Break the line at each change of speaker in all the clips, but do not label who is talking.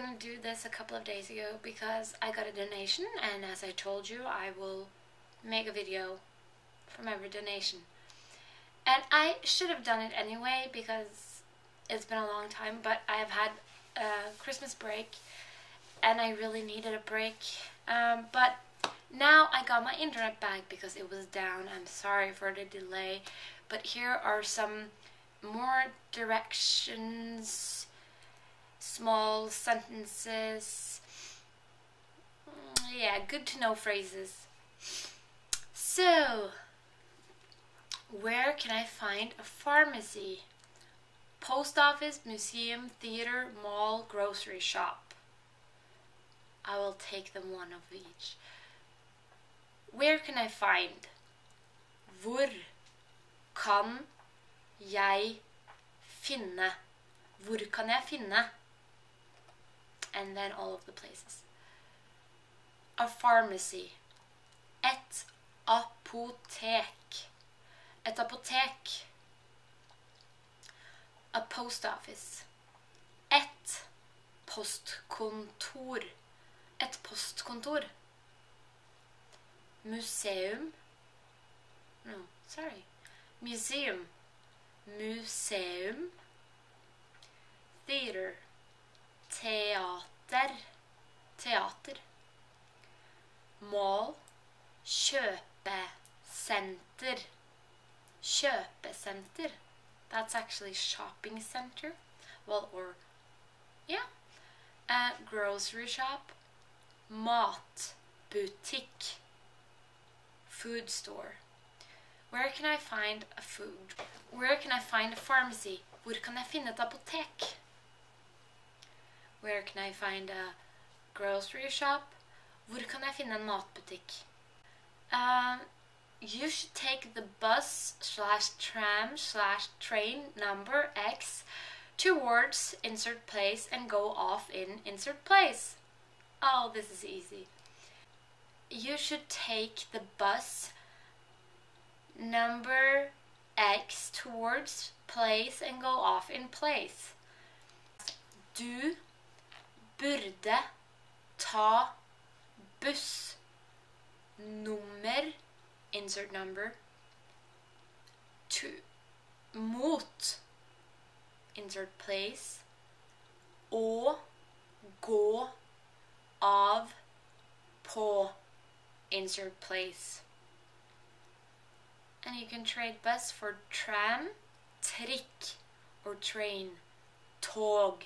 gonna do this a couple of days ago because I got a donation, and as I told you, I will make a video from every donation. And I should have done it anyway because it's been a long time, but I have had a Christmas break and I really needed a break. Um, but now I got my internet back because it was down. I'm sorry for the delay, but here are some more directions, small sentences. Yeah, good to know phrases. So, where can I find a pharmacy? Post office, museum, theater, mall, grocery shop. I will take them one of each. Where can I find? Hvor kan jeg finne? Hvor kan jeg finne? And then all of the places. A pharmacy. Et apotek. Et apotek. A post office. Et postkontor. Et postkontor. Museum. No, sorry. Museum. Museum. Theater. Teater. Teater. Mall. Kjøpesenter. Kjøpesenter. That's actually shopping center. Well, or yeah. Uh, grocery shop. Matbutikk. Food store. Where can I find a food? Where can I find a pharmacy? Hvor kan jeg finne et apotek? Where can I find a grocery shop? Hvor kan jeg finne en matbutikk? Um, you should take the bus slash tram slash train number X towards insert place and go off in insert place. Oh, this is easy. You should take the bus number X towards place and go off in place. Du burde ta buss nummer insert number to mot insert place og gå av på insert place. And you can trade bus for tram, trikk or train, tog.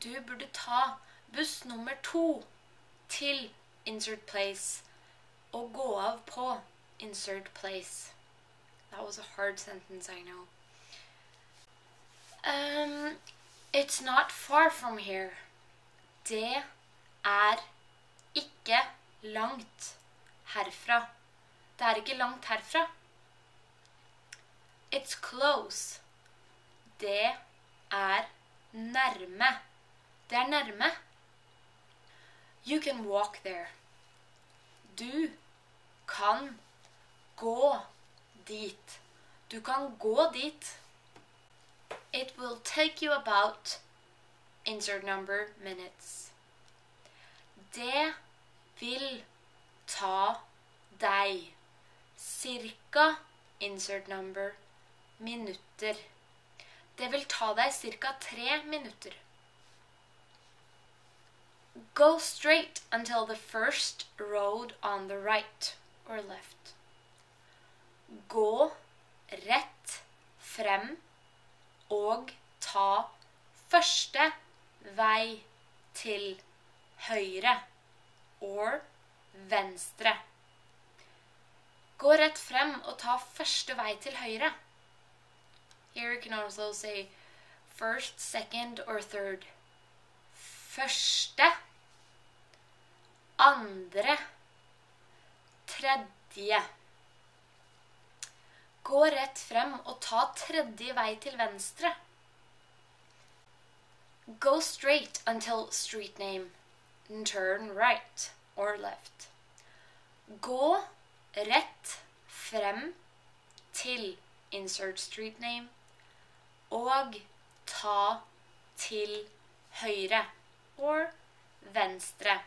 Du burde ta buss nummer to til insert place og gå av på insert place. That was a hard sentence, I know. Um, it's not far from here. Det er ikke langt herfra. Det er ikke langt herfra. It's close. Det er nærme. Det er nærme. You can walk there. Du kan gå dit. Du kan gå dit. It will take you about insert number minutes. Det vil ta deg cirka insert number minutter. Det vil ta deg cirka tre minutter. Go straight until the first road on the right or left. Gå rett frem og ta første vei til høyre or venstre. Gå rett frem og ta første vei til høyre. Here you can also say first, second or third. Første. Andre. Tredje. Gå rett frem og ta tredje vei til venstre. Go straight until street name. Turn right or left. Gå rett frem til insert street name og ta til høyre or venstre.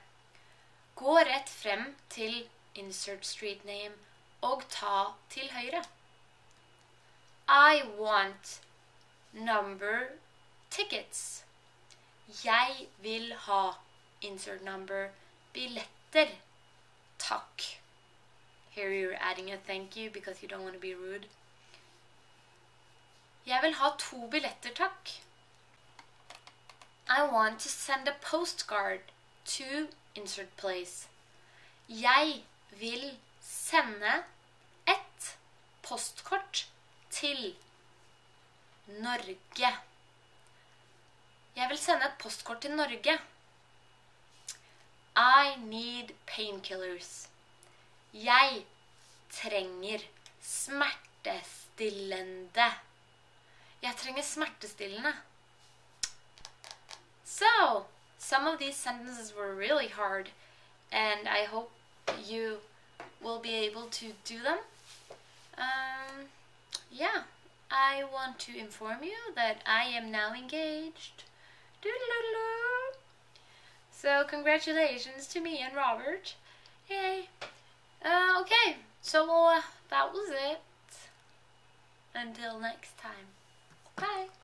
Gå rett frem til insert street name og ta til høyre. I want number tickets. Jeg vil ha insert number billetter. Takk. Here you're adding a thank you because you don't want to be rude. Jeg vil ha to billetter, takk. I want to send a postcard to insert place. Jeg vil sende et postkort til Norge. Jeg vil sende et postkort til Norge. I need painkillers. Jeg trenger smertestillende. Jeg trenger smertestillende. So, some of these sentences were really hard, and I hope you will be able to do them. Um, yeah, I want to inform you that I am now engaged. Doodle-doodle-doo. So, congratulations to me and Robert. Yay. Uh, okay, so uh, that was it. Until next time. Bye.